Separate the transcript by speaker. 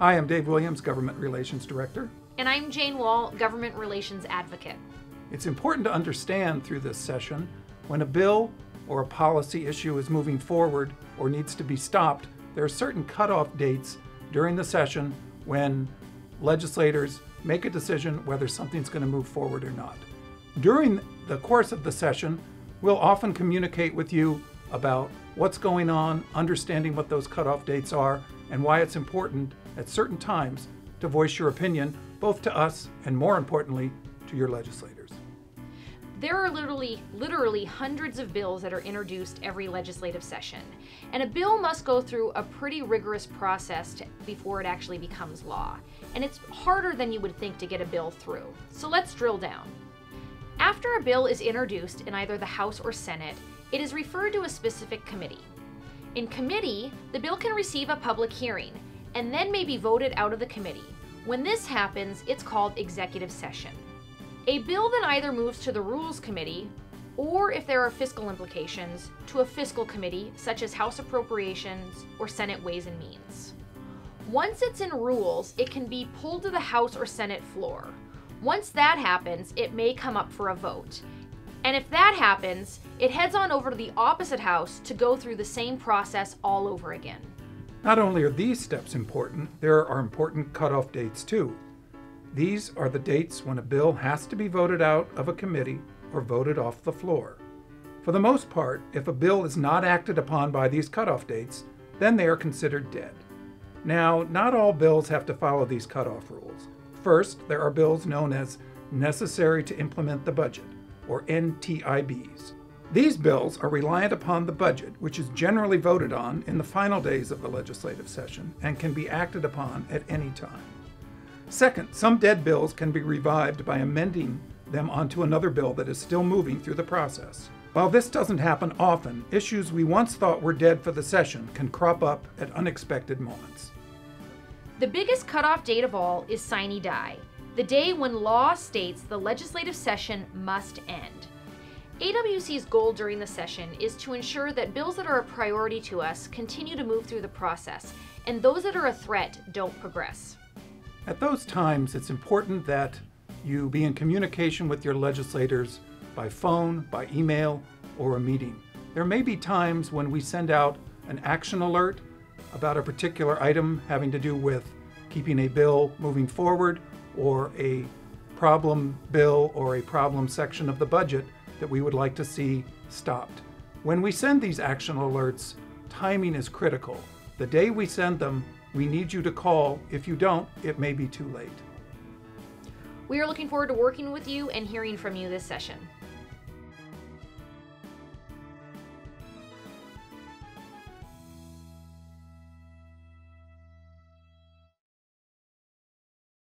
Speaker 1: Hi, I'm Dave Williams, Government Relations Director.
Speaker 2: And I'm Jane Wall, Government Relations Advocate.
Speaker 1: It's important to understand through this session when a bill or a policy issue is moving forward or needs to be stopped, there are certain cutoff dates during the session when legislators make a decision whether something's going to move forward or not. During the course of the session, we'll often communicate with you about what's going on, understanding what those cutoff dates are, and why it's important at certain times to voice your opinion, both to us and more importantly, to your legislators.
Speaker 2: There are literally literally hundreds of bills that are introduced every legislative session, and a bill must go through a pretty rigorous process to, before it actually becomes law. And it's harder than you would think to get a bill through. So let's drill down. After a bill is introduced in either the House or Senate, it is referred to a specific committee. In committee, the bill can receive a public hearing and then may be voted out of the committee. When this happens, it's called executive session. A bill then either moves to the Rules Committee, or if there are fiscal implications, to a fiscal committee such as House Appropriations or Senate Ways and Means. Once it's in Rules, it can be pulled to the House or Senate floor. Once that happens, it may come up for a vote. And if that happens, it heads on over to the opposite house to go through the same process all over again.
Speaker 1: Not only are these steps important, there are important cutoff dates too. These are the dates when a bill has to be voted out of a committee or voted off the floor. For the most part, if a bill is not acted upon by these cutoff dates, then they are considered dead. Now, not all bills have to follow these cutoff rules. First, there are bills known as Necessary to Implement the Budget, or NTIBs. These bills are reliant upon the budget, which is generally voted on in the final days of the legislative session and can be acted upon at any time. Second, some dead bills can be revived by amending them onto another bill that is still moving through the process. While this doesn't happen often, issues we once thought were dead for the session can crop up at unexpected moments.
Speaker 2: The biggest cutoff date of all is sine die, the day when law states the legislative session must end. AWC's goal during the session is to ensure that bills that are a priority to us continue to move through the process, and those that are a threat don't progress.
Speaker 1: At those times, it's important that you be in communication with your legislators by phone, by email, or a meeting. There may be times when we send out an action alert about a particular item having to do with keeping a bill moving forward or a problem bill or a problem section of the budget that we would like to see stopped. When we send these action alerts, timing is critical. The day we send them, we need you to call. If you don't, it may be too late.
Speaker 2: We are looking forward to working with you and hearing from you this session.